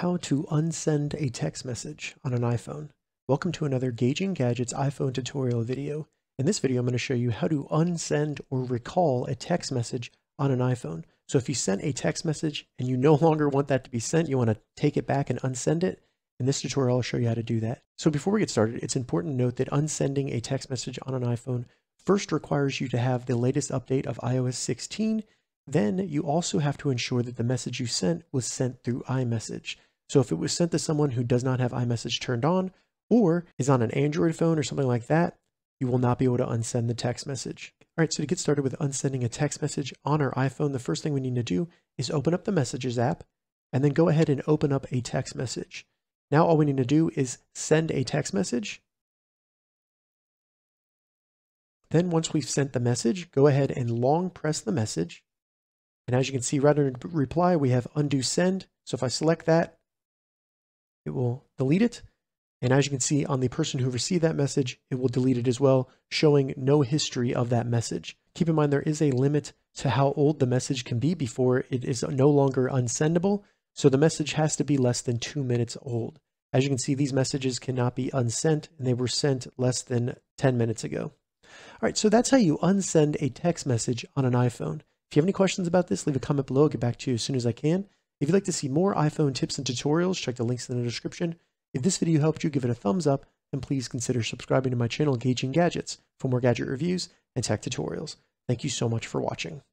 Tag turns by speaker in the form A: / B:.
A: How to unsend a text message on an iPhone. Welcome to another Gauging Gadgets iPhone tutorial video. In this video, I'm going to show you how to unsend or recall a text message on an iPhone. So if you sent a text message and you no longer want that to be sent, you want to take it back and unsend it, in this tutorial, I'll show you how to do that. So before we get started, it's important to note that unsending a text message on an iPhone first requires you to have the latest update of iOS 16 then you also have to ensure that the message you sent was sent through iMessage. So if it was sent to someone who does not have iMessage turned on or is on an Android phone or something like that, you will not be able to unsend the text message. All right, so to get started with unsending a text message on our iPhone, the first thing we need to do is open up the Messages app and then go ahead and open up a text message. Now all we need to do is send a text message. Then once we've sent the message, go ahead and long press the message. And as you can see right under reply, we have undo send. So if I select that, it will delete it. And as you can see on the person who received that message, it will delete it as well, showing no history of that message. Keep in mind there is a limit to how old the message can be before it is no longer unsendable. So the message has to be less than two minutes old. As you can see, these messages cannot be unsent and they were sent less than 10 minutes ago. All right, so that's how you unsend a text message on an iPhone. If you have any questions about this, leave a comment below. I'll get back to you as soon as I can. If you'd like to see more iPhone tips and tutorials, check the links in the description. If this video helped you, give it a thumbs up, and please consider subscribing to my channel, Gauging Gadgets, for more gadget reviews and tech tutorials. Thank you so much for watching.